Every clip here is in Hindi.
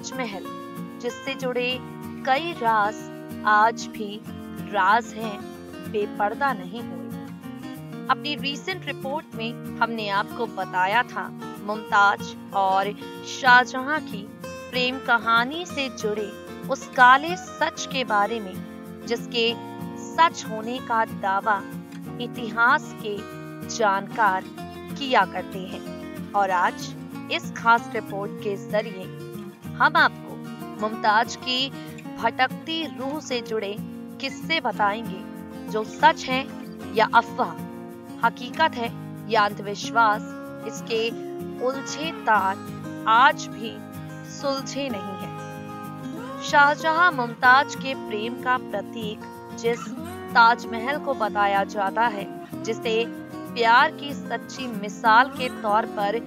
जिससे जुड़े कई राज आज भी राज हैं, बेपर्दा नहीं हुए। अपनी रीसेंट रिपोर्ट में हमने आपको बताया था मुमताज़ और शाहजहां की प्रेम कहानी से जुड़े उस काले सच के बारे में, जिसके सच होने का दावा इतिहास के जानकार किया करते हैं। और आज इस खास रिपोर्ट के ज़रिए हम आपको मुमताज़ की भटकती रूह से जुड़े किस्से बताएँगे, जो सच है या अफवाह। हकीकत है या अंधविश्वास, इसके उलझे तार आज भी सुलझे नहीं है। शाहजहां मुमताज़ के प्रेम का प्रतीक जिस ताजमहल को बताया जाता है, जिसे प्यार की सच्ची मिसाल के तौर पर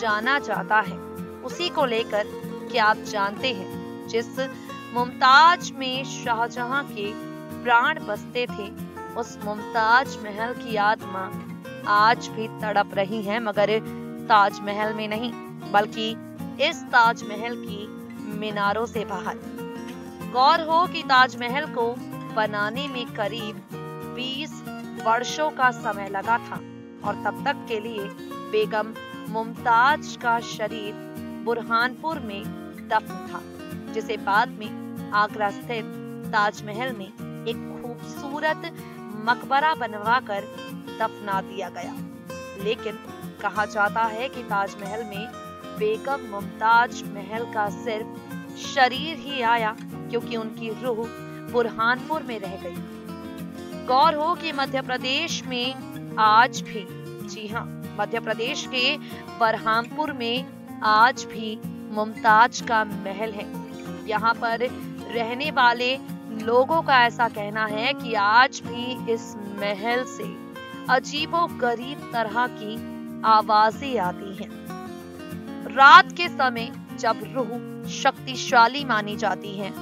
जाना जाता है, उसी को लेकर क्या आप जानते हैं, जिस मुमताज़ में शाहजहां के प्राण बसते थे, उस मुमताज़ महल की आत्मा आज भी तड़प रही है, मगर ताजमहल में नहीं, बल्कि इस ताजमहल की मीनारों से बाहर। गौर हो कि ताजमहल को बनाने में करीब 20 वर्षों का समय लगा था, और तब तक के लिए बेगम मुमताज़ का शरीर बुरहानपुर में दफन था, जिसे बाद में आगरा स्थित ताजमहल में एक खूबसूरत मकबरा बनवाकर दफना दिया गया। लेकिन कहा जाता है कि ताजमहल में बेगम मुमताज़ महल का सिर्फ़ शरीर ही आया, क्योंकि उनकी रूह बुरहानपुर में रह गई। गौर हो कि मध्य प्रदेश में आज भी, जी हाँ मध्य प्रदेश के बरहामपुर में आज भी मुमताज़ का महल है। यहाँ पर रहने वाले लोगों का ऐसा कहना है कि आज भी इस महल से अजीबो गरीब तरह की आवाज़ें आती हैं। रात के समय जब रूह शक्तिशाली मानी जाती है,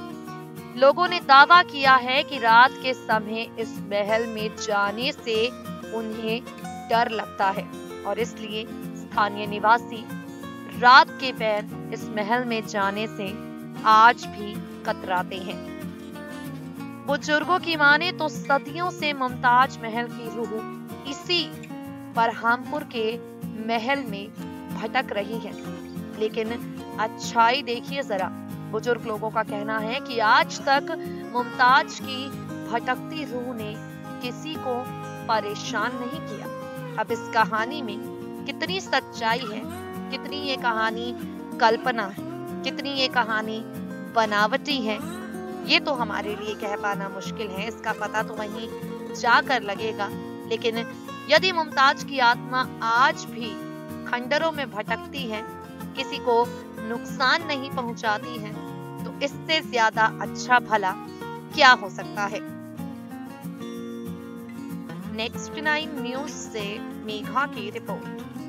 लोगों ने दावा किया है कि रात के समय इस महल में जाने से उन्हें डर लगता है और इसलिए स्थानीय निवासी रात के पैर इस महल में जाने से आज भी कतराते हैं। बुज़ुर्गों की माने तो सदियों से मुमताज़ महल की रूह इसी बरहामपुर के महल में भटक रही है। लेकिन अच्छाई देखिए जरा, बुज़ुर्ग लोगों का कहना है कि आज तक मुमताज़ की भटकती रूह ने किसी को परेशान नहीं किया। अब इस कहानी में कितनी सच्चाई है कितनी ये कहानी कल्पना है कितनी ये कहानी बनावटी है, ये तो हमारे लिए कह पाना मुश्किल है, इसका पता तो वहीं जाकर लगेगा। लेकिन यदि मुमताज़ की आत्मा आज भी खंडरों में भटकती है, किसी को नुकसान नहीं पहुंचाती है तो इससे ज़्यादा अच्छा भला क्या हो सकता है? नेक्स्ट नाइन न्यूज़ से मेघा की रिपोर्ट।